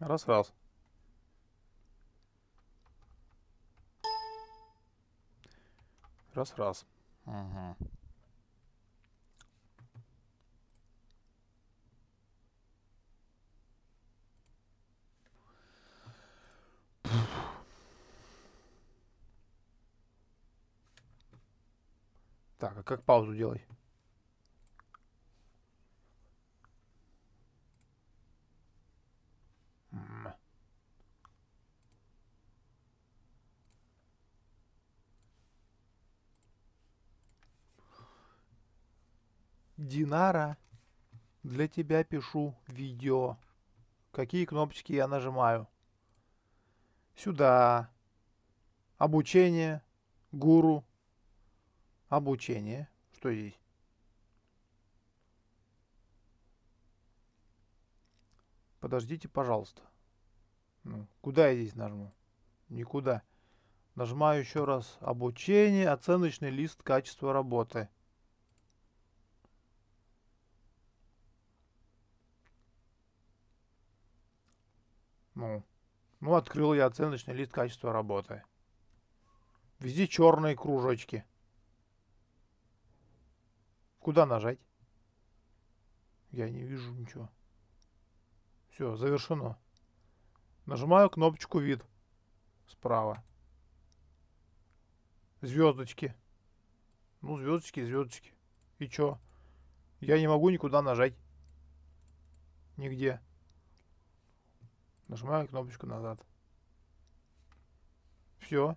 Раз-раз. Раз-раз. Угу. Так, а как паузу делать? Динара, для тебя пишу видео. Какие кнопочки я нажимаю? Сюда. Обучение. Гуру. Обучение. Что здесь? Подождите, пожалуйста. Ну, куда я здесь нажму? Никуда. Нажимаю еще раз. Обучение, оценочный лист качества работы. Ну, ну, открыл я оценочный лист качества работы. Везде черные кружочки. Куда нажать? Я не вижу ничего. Все, завершено. Нажимаю кнопочку вид справа. Звездочки. Ну, звездочки, звездочки. И чё? Я не могу никуда нажать. Нигде. Нажимаю кнопочку назад. Все.